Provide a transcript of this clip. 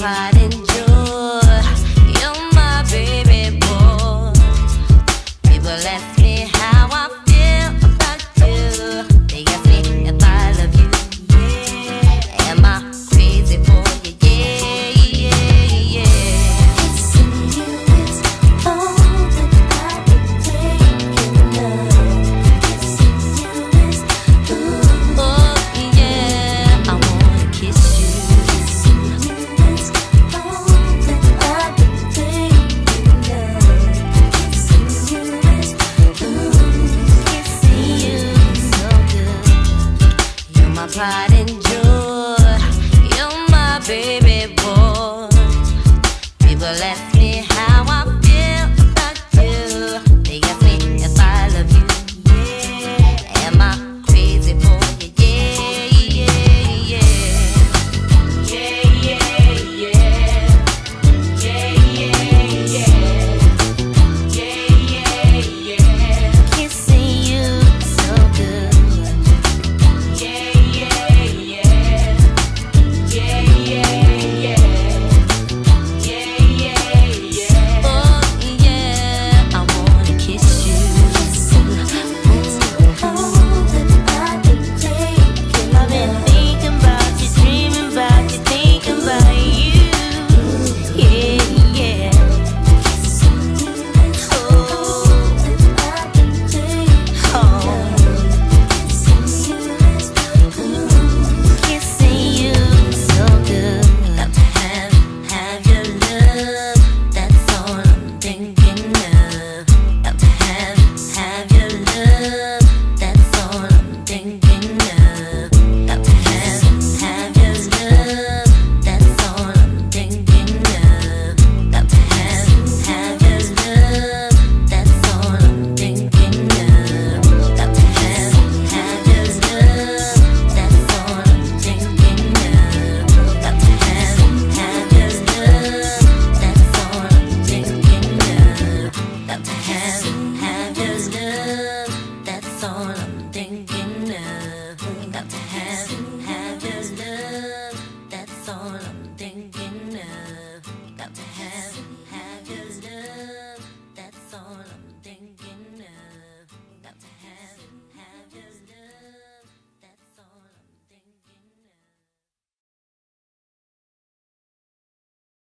pride and. You're my baby boy. People my pride and joy. You're my baby boy. People ask